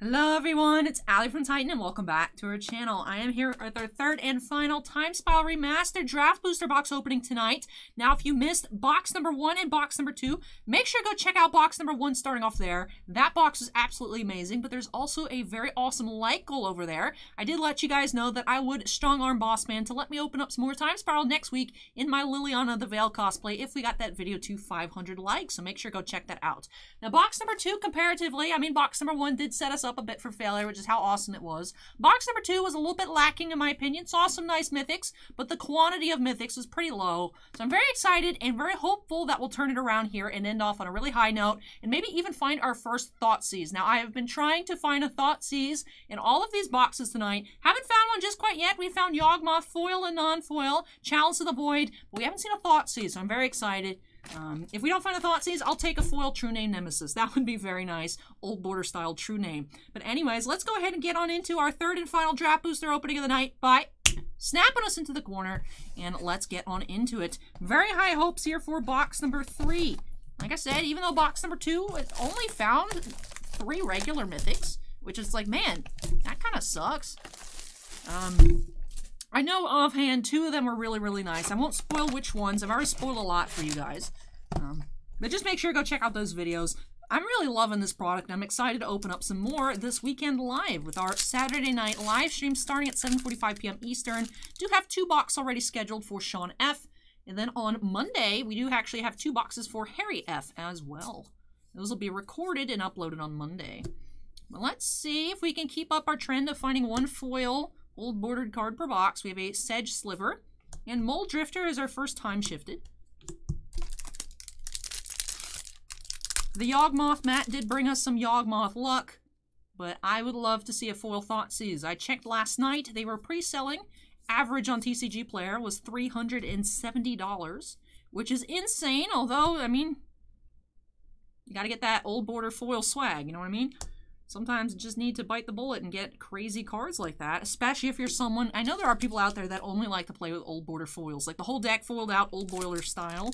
Hello everyone, it's Ally from Titan and welcome back to our channel. I am here with our third and final Time Spiral Remastered Draft Booster box opening tonight. Now if you missed box number one and box number two, make sure to go check out box number one starting off there. That box is absolutely amazing, but there's also a very awesome light goal over there. I did let you guys know that I would strong arm Boss Man to let me open up some more Time Spiral next week in my Liliana the Veil cosplay if we got that video to 500 likes, so make sure to go check that out. Now box number two, comparatively, I mean box number one did set us up a bit for failure, which is how awesome it was. Box number two was a little bit lacking in my opinion. Saw some nice mythics, but the quantity of mythics was pretty low. So I'm very excited and very hopeful that we'll turn it around here and end off on a really high note and maybe even find our first Thoughtseize. Now, I have been trying to find a Thoughtseize in all of these boxes tonight. Haven't found one just quite yet. We found Yawgmoth foil and non-foil, Chalice of the Void, but we haven't seen a thought Thoughtseize, so I'm very excited. Um, if we don't find a Thoughtseize, I'll take a foil True Name Nemesis. That would be very nice. Old border style True Name. But anyways, let's go ahead and get on into our third and final draft booster opening of the night by snapping us into the corner. And let's get on into it. Very high hopes here for box number three. Like I said, even though box number two only found three regular mythics, which is like, man, that kind of sucks. Um, I know offhand two of them are really, really nice. I won't spoil which ones. I've already spoiled a lot for you guys. Um, but just make sure to go check out those videos. I'm really loving this product. I'm excited to open up some more this weekend live with our Saturday night live stream starting at 7.45 p.m. Eastern. Do have two boxes already scheduled for Sean F. And then on Monday, we do actually have two boxes for Harry F. as well. Those will be recorded and uploaded on Monday. But let's see if we can keep up our trend of finding one foil old bordered card per box. We have a Sedge Sliver. And Mulldrifter is our first time shifted. The Yawgmoth mat did bring us some Yawgmoth luck, but I would love to see a foil Thoughtseize. I checked last night. They were pre-selling. Average on TCG Player was $370, which is insane, although, I mean, you gotta get that old border foil swag, you know what I mean? Sometimes you just need to bite the bullet and get crazy cards like that, especially if you're someone... I know there are people out there that only like to play with old border foils, like the whole deck foiled out old boiler style.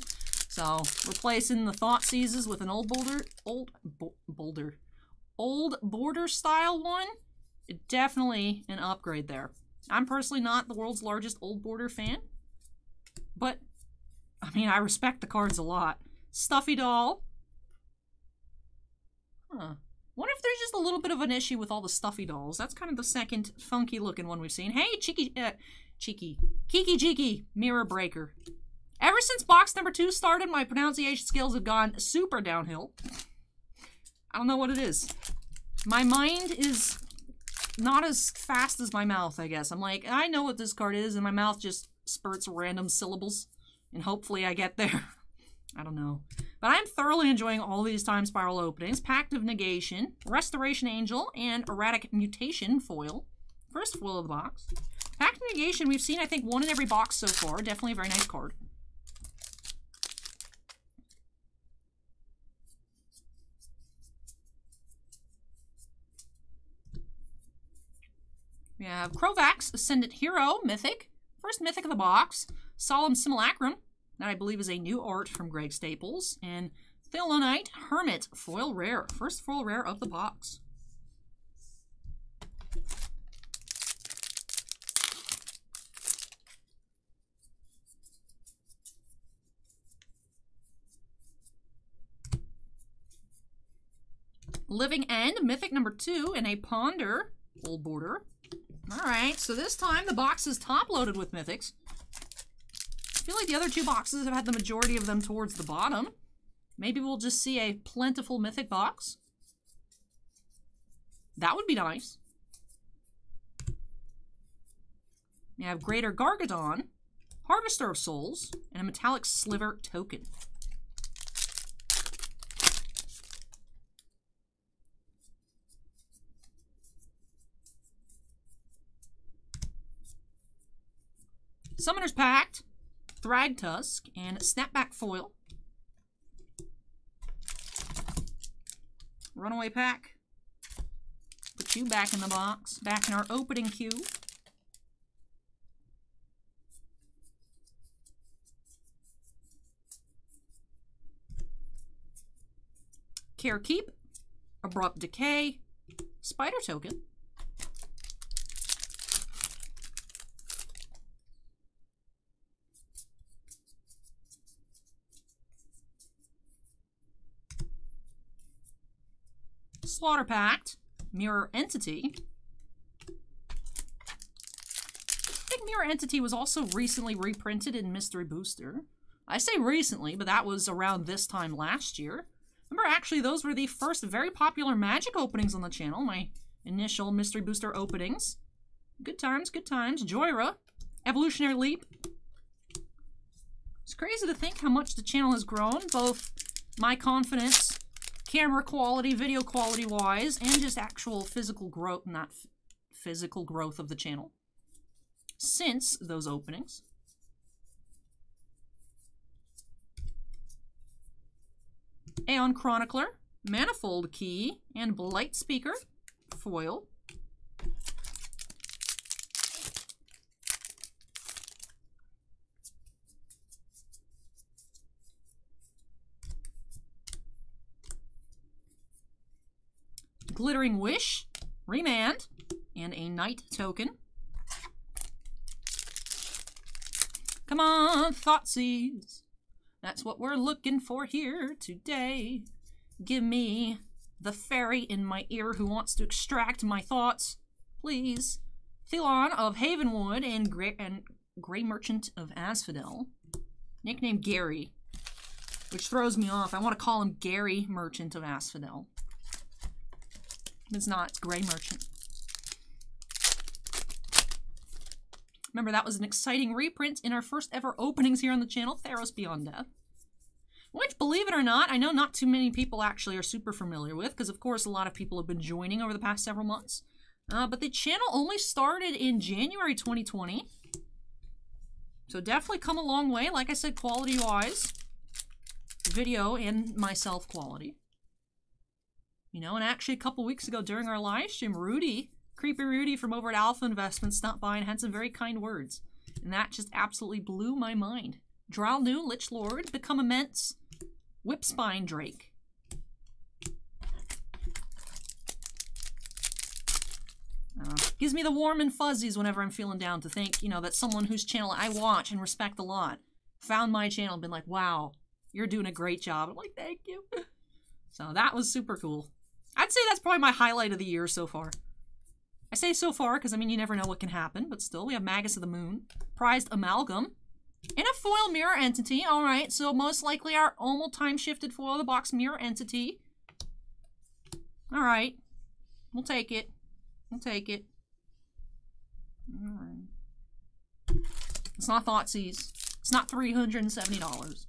So, replacing the thought seizes with an old boulder... Old... Bo boulder... Old border style one, definitely an upgrade there. I'm personally not the world's largest old border fan, but, I mean, I respect the cards a lot. Stuffy Doll. Huh. Wonder if there's just a little bit of an issue with all the stuffy dolls. That's kind of the second funky looking one we've seen. Hey, Cheeky, uh, Cheeky, Kiki Jiki, Mirror Breaker. Ever since box number two started, my pronunciation skills have gone super downhill. I don't know what it is. My mind is not as fast as my mouth, I guess. I'm like, I know what this card is, and my mouth just spurts random syllables, and hopefully I get there. I don't know. But I'm thoroughly enjoying all these time spiral openings. Pact of Negation, Restoration Angel, and Erratic Mutation foil. First foil of the box. Pact of Negation, we've seen, I think, one in every box so far. Definitely a very nice card. We have Krovax, Ascendant Hero, Mythic. First Mythic of the box. Solemn Simulacrum, that I believe is a new art from Greg Staples. And Thelonite Hermit Foil Rare. First foil rare of the box. Living End, Mythic number two, and a Ponder, Old Border. Alright, so this time the box is top loaded with Mythics. I feel like the other two boxes have had the majority of them towards the bottom. Maybe we'll just see a plentiful Mythic box. That would be nice. We have Greater Gargadon, Harvester of Souls, and a Metallic Sliver token. Summoner's Pact, Thragtusk, and Snapback Foil. Runaway Pack. Put you back in the box, back in our opening queue. Care Keep, Abrupt Decay, Spider token. Slaughter Pact, Mirror Entity. I think Mirror Entity was also recently reprinted in Mystery Booster. I say recently, but that was around this time last year. Remember, actually, those were the first very popular Magic openings on the channel, my initial Mystery Booster openings. Good times, good times. Jhoira, Evolutionary Leap. It's crazy to think how much the channel has grown, both my confidence, camera quality, video quality wise, and just actual physical growth, not physical growth of the channel since those openings. Aeon Chronicler, Manifold Key, and Blight Speaker, foil. Glittering Wish, Remand, and a Knight Token. Come on, Thoughtseize. That's what we're looking for here today. Give me the fairy in my ear who wants to extract my thoughts. Please. Thelon of Havenwood and Grey, and Grey Merchant of Asphodel. Nickname Gary, which throws me off. I want to call him Gary Merchant of Asphodel. It's not, Grey Merchant. Remember, that was an exciting reprint in our first ever openings here on the channel, Theros Beyond Death. Which, believe it or not, I know not too many people actually are super familiar with, because of course a lot of people have been joining over the past several months. Uh, but the channel only started in January 2020. So definitely come a long way, like I said, quality-wise. Video and myself quality. You know, and actually a couple weeks ago during our live stream, Rudy Creepy Rudy from over at Alpha Investments stopped by and had some very kind words. And that just absolutely blew my mind. Dralnu, Lich Lord, Become Immense, Whipspine Drake. Uh, gives me the warm and fuzzies whenever I'm feeling down to think, you know, that someone whose channel I watch and respect a lot found my channel and been like, wow, you're doing a great job. I'm like, thank you. So that was super cool. I'd say that's probably my highlight of the year so far. I say so far because, I mean, you never know what can happen, but still, we have Magus of the Moon, Prized Amalgam, and a foil mirror entity. All right, so most likely our Omal time-shifted foil of the box mirror entity. All right, we'll take it. We'll take it. All right. It's not Thoughtseize. It's not $370.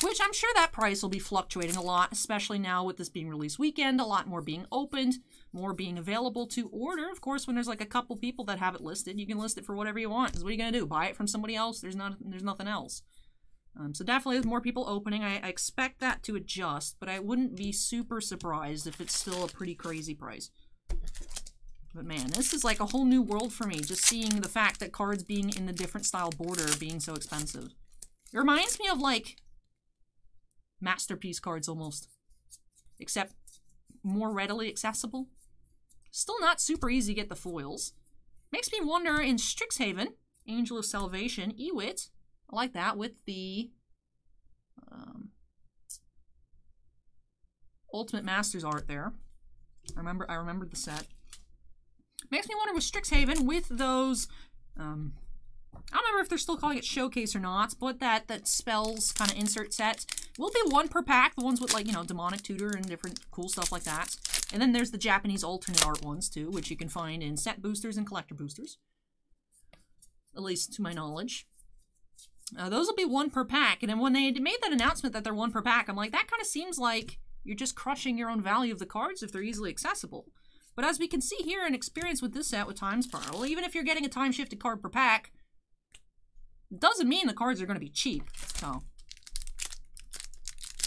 Which I'm sure that price will be fluctuating a lot, especially now with this being release weekend, a lot more being opened, more being available to order. Of course, when there's like a couple people that have it listed, you can list it for whatever you want. Because what are you gonna do? Buy it from somebody else? There's not there's nothing else. Um, so definitely there's more people opening. I, I expect that to adjust, but I wouldn't be super surprised if it's still a pretty crazy price. But man, this is like a whole new world for me, just seeing the fact that cards being in the different style border being so expensive. It reminds me of like masterpiece cards almost, except more readily accessible. Still not super easy to get the foils. Makes me wonder in Strixhaven, Angel of Salvation, Ewit, I like that with the um, Ultimate Masters art there. I remember I remembered the set. Makes me wonder with Strixhaven with those um, I don't remember if they're still calling it Showcase or not, but that, that spells kind of insert set will be one per pack. The ones with, like, you know, Demonic Tutor and different cool stuff like that. And then there's the Japanese alternate art ones, too, which you can find in set boosters and collector boosters. At least to my knowledge. Uh, those will be one per pack. And then when they made that announcement that they're one per pack, I'm like, that kind of seems like you're just crushing your own value of the cards if they're easily accessible. But as we can see here and experience with this set with Time Spiral, even if you're getting a time-shifted card per pack, doesn't mean the cards are going to be cheap. So,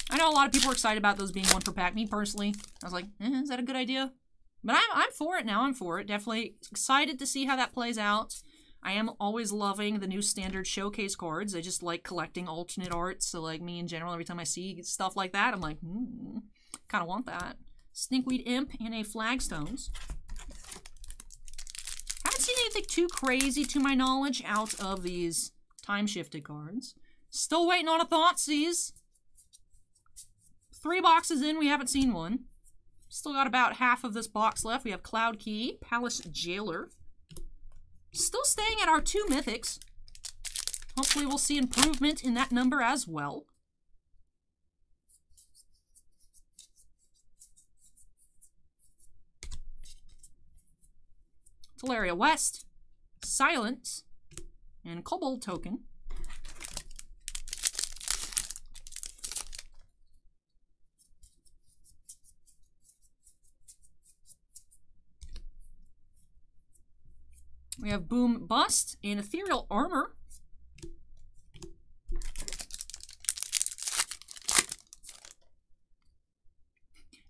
I know a lot of people are excited about those being one per pack. Me personally, I was like, eh, is that a good idea? But I'm, I'm for it now. I'm for it. Definitely excited to see how that plays out. I am always loving the new standard showcase cards. I just like collecting alternate art. So, like me in general, every time I see stuff like that, I'm like, hmm, kind of want that. Stinkweed Imp and a Flagstones. Haven't seen anything too crazy to my knowledge out of these time-shifted cards. Still waiting on a Thoughtseize. Three boxes in, we haven't seen one. Still got about half of this box left. We have Cloud Key, Palace Jailer. Still staying at our two mythics. Hopefully we'll see improvement in that number as well. Tolaria West, Silence, and Kobold Token. We have Boom Bust and Ethereal Armor.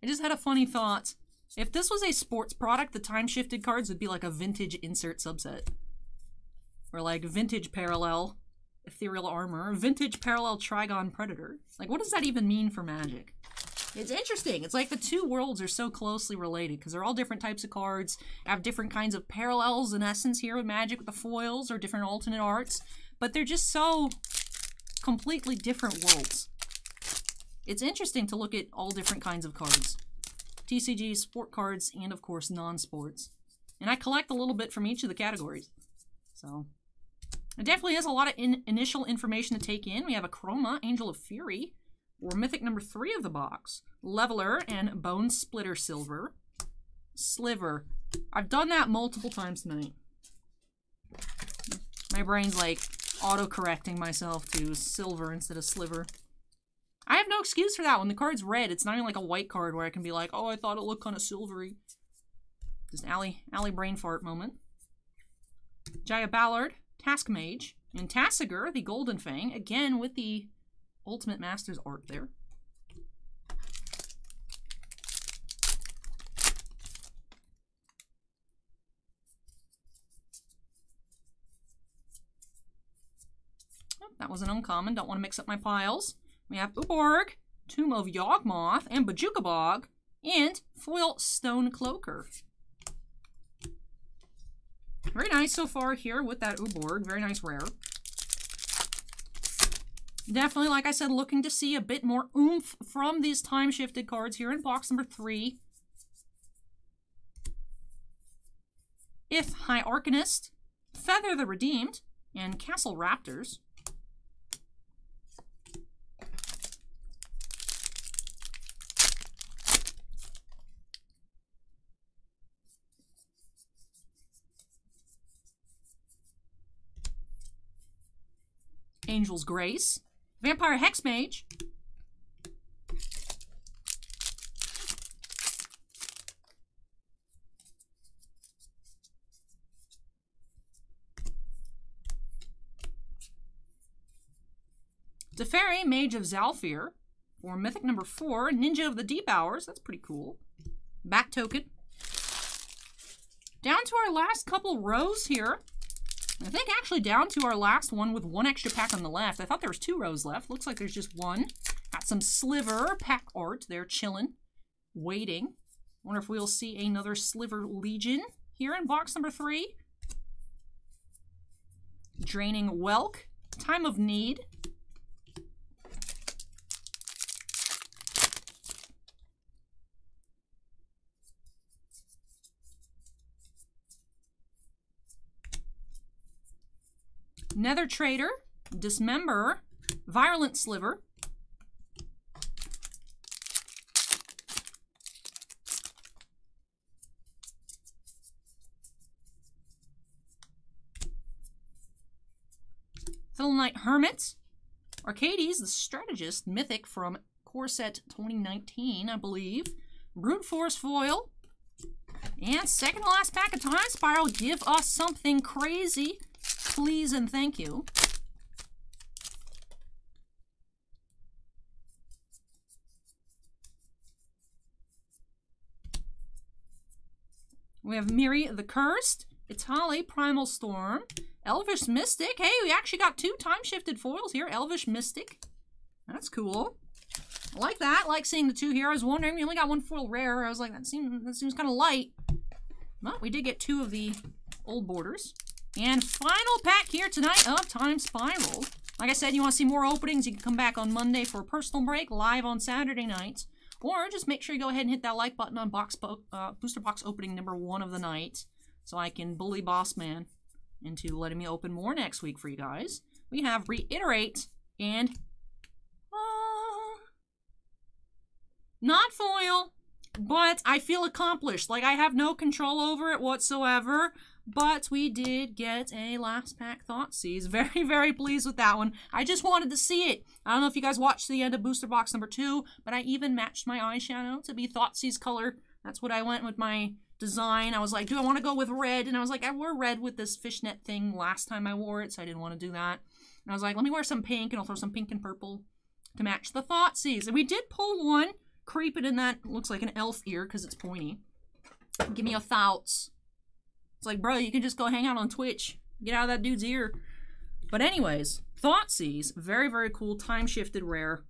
I just had a funny thought. If this was a sports product, the time-shifted cards would be like a vintage insert subset. Or like vintage parallel ethereal armor, vintage parallel Trigon Predator. Like, what does that even mean for Magic? It's interesting. It's like the two worlds are so closely related because they're all different types of cards, have different kinds of parallels in essence here with Magic with the foils or different alternate arts, but they're just so completely different worlds. It's interesting to look at all different kinds of cards. TCG, sport cards, and of course non-sports. And I collect a little bit from each of the categories. So, it definitely has a lot of in initial information to take in. We have Akroma, Angel of Fury, or Mythic number three of the box. Leveler and Bonesplitter Silver. Sliver. I've done that multiple times tonight. My brain's like auto-correcting myself to silver instead of sliver. I have no excuse for that. When the card's red, it's not even like a white card where I can be like, oh, I thought it looked kind of silvery. Just Ally, Ally brain fart moment. Jaya Ballard, Task Mage, and Tasigur, the Golden Fang, again with the Ultimate Masters art there. Oh, that was an uncommon. Don't want to mix up my piles. We have Urborg, Tomb of Yawgmoth, and Bojuka Bog, and Foil Stone Cloaker. Very nice so far here with that Urborg. Very nice rare. Definitely, like I said, looking to see a bit more oomph from these time-shifted cards here in box number three. Ith High Arcanist, Feather the Redeemed, and Castle Raptors. Angel's Grace, Vampire Hexmage, Teferi, Mage of Zalfir, for Mythic number 4, Ninja of the Deep Hours, that's pretty cool. Back token. Down to our last couple rows here. I think actually down to our last one with one extra pack on the left. I thought there was two rows left. Looks like there's just one. Got some Sliver pack art there chilling, waiting. Wonder if we'll see another Sliver Legion here in box number three. Draining Whelk, Time of Need. Nether Traitor, Dismember, Virulent Sliver, Knight Hermit, Arcades, the Strategist, Mythic from Core Set 2019, I believe, Brute Force Foil, and second to last pack of Time Spiral, give us something crazy. Please and thank you. We have Mirri the Cursed, Etali Primal Storm, Elvish Mystic. Hey, we actually got two time-shifted foils here. Elvish Mystic. That's cool. I like that. I like seeing the two here. I was wondering, we only got one foil rare. I was like, that seems, that seems kind of light. Well, we did get two of the old borders. And final pack here tonight of Time Spiral. Like I said, you want to see more openings, you can come back on Monday for a personal break, live on Saturday nights. Or just make sure you go ahead and hit that like button on box uh, booster box opening number one of the night so I can bully Boss Man into letting me open more next week for you guys. We have Reiterate and uh, not foil, but I feel accomplished. Like I have no control over it whatsoever. But we did get a last pack Thoughtseize. Very, very pleased with that one. I just wanted to see it. I don't know if you guys watched the end of booster box number two, but I even matched my eyeshadow to be Thoughtseize color. That's what I went with my design. I was like, do I want to go with red? And I was like, I wore red with this fishnet thing last time I wore it, so I didn't want to do that. And I was like, let me wear some pink, and I'll throw some pink and purple to match the Thoughtseize. And we did pull one, creep it in that, looks like an elf ear because it's pointy. Give me a Thoughts. It's like, bro, you can just go hang out on Twitch. Get out of that dude's ear. But anyways, Thoughtseize, very, very cool, time-shifted rare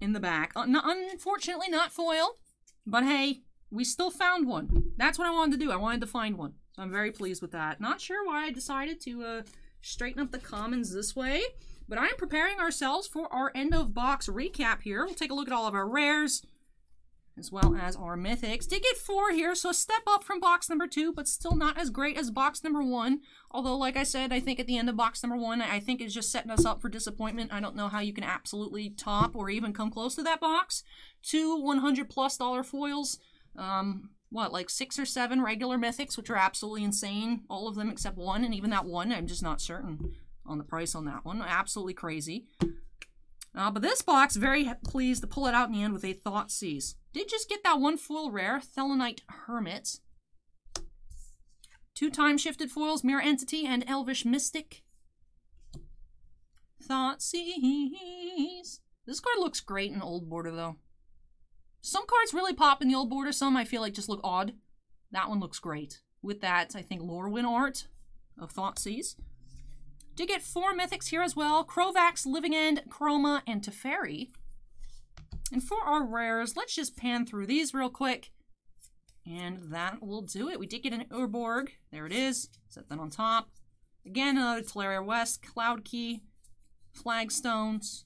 in the back. Uh, unfortunately, not foil, but hey, we still found one. That's what I wanted to do. I wanted to find one. So I'm very pleased with that. Not sure why I decided to uh, straighten up the commons this way, but I'm preparing ourselves for our end of box recap here. We'll take a look at all of our rares, as well as our mythics. Did get four here, so a step up from box number two, but still not as great as box number one. Although, like I said, I think at the end of box number one, I think it's just setting us up for disappointment. I don't know how you can absolutely top or even come close to that box. Two 100 plus dollar foils. Um, what, like six or seven regular mythics, which are absolutely insane. All of them except one, and even that one, I'm just not certain on the price on that one. Absolutely crazy. Uh, but this box, very pleased to pull it out in the end with a Thoughtseize. Did just get that one foil rare, Thelonite Hermit. Two time shifted foils, Mirror Entity and Elvish Mystic. Thoughtseize. This card looks great in old border though. Some cards really pop in the old border, some I feel like just look odd. That one looks great. With that, I think Lorwyn art of Thoughtseize. Did get four mythics here as well. Krovax, Living End, Chroma, and Teferi. And for our rares, let's just pan through these real quick. And that will do it. We did get an Urborg. There it is. Set that on top. Again, another Tolaria West, Cloud Key, Flagstones,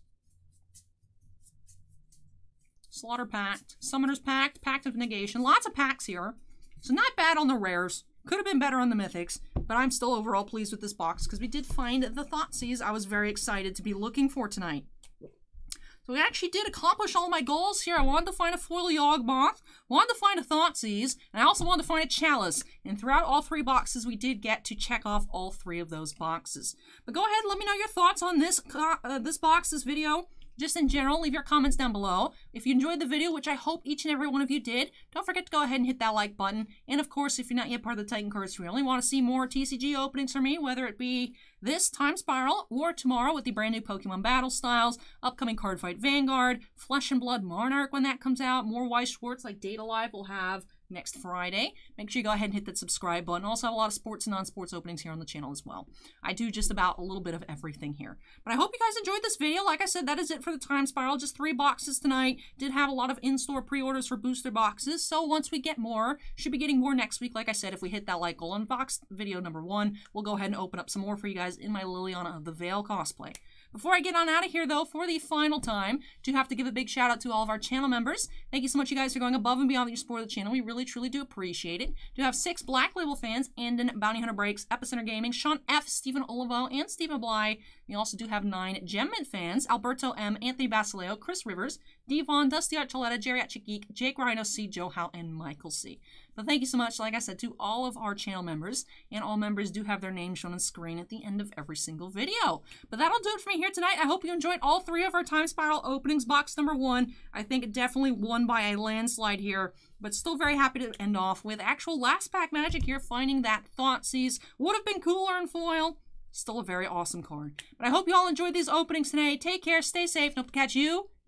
Slaughter Pact, Summoner's Pact, Pact of Negation. Lots of packs here. So not bad on the rares. Could have been better on the mythics, but I'm still overall pleased with this box because we did find the Thoughtseize I was very excited to be looking for tonight. So we actually did accomplish all my goals here. I wanted to find a foil Yawgmoth, wanted to find a Thoughtseize, and I also wanted to find a Chalice. And throughout all three boxes, we did get to check off all three of those boxes. But go ahead, let me know your thoughts on this uh, this box, this video just in general, leave your comments down below. If you enjoyed the video, which I hope each and every one of you did, don't forget to go ahead and hit that like button. And of course, if you're not yet part of the Titan Cards only want to see more TCG openings from me, whether it be this Time Spiral or tomorrow with the brand new Pokemon Battle Styles, upcoming Card Fight Vanguard, Flesh and Blood Monarch when that comes out, more Weiss Schwarz like Date A Live will have next Friday. Make sure you go ahead and hit that subscribe button. Also have a lot of sports and non-sports openings here on the channel as well. I do just about a little bit of everything here. But I hope you guys enjoyed this video. Like I said, that is it for the Time Spiral. Just three boxes tonight. Did have a lot of in-store pre-orders for booster boxes. So once we get more, should be getting more next week. Like I said, if we hit that like goal unbox video number one, we'll go ahead and open up some more for you guys in my Liliana of the Veil cosplay. Before I get on out of here, though, for the final time, do have to give a big shout out to all of our channel members. Thank you so much, you guys, for going above and beyond your support of the channel. We really, truly do appreciate it. Do have six Black Label fans, Andon, Bounty Hunter Breaks, Epicenter Gaming, Sean F., Stephen Olivo, and Stephen Bly. We also do have nine Gemmint fans, Alberto M., Anthony Basileo, Chris Rivers, Devon, Dusty Archuleta, Geriatric Geek, Jake Rhino C, Joe Howe, and Michael C. But thank you so much, like I said, to all of our channel members. And all members do have their names shown on screen at the end of every single video. But that'll do it for me here tonight. I hope you enjoyed all three of our Time Spiral openings. Box number one, I think it definitely won by a landslide here. But still very happy to end off with actual last pack magic here, finding that Thoughtseize. Would have been cooler in foil. Still a very awesome card. But I hope you all enjoyed these openings today. Take care, stay safe, and hope to catch you